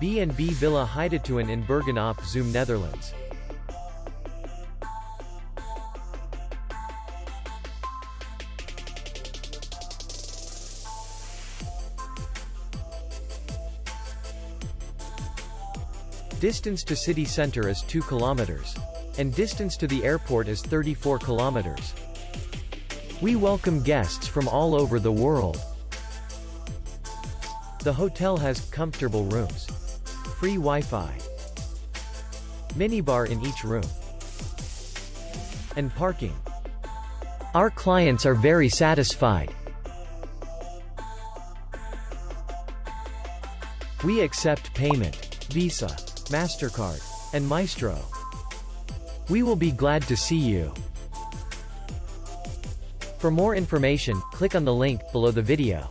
B&B Villa Heidetuin in Bergen op Zoom Netherlands. Distance to city center is 2 kilometers. And distance to the airport is 34 kilometers. We welcome guests from all over the world. The hotel has comfortable rooms. Free Wi-Fi. Minibar in each room. And parking. Our clients are very satisfied. We accept payment, Visa, MasterCard, and Maestro. We will be glad to see you. For more information, click on the link below the video.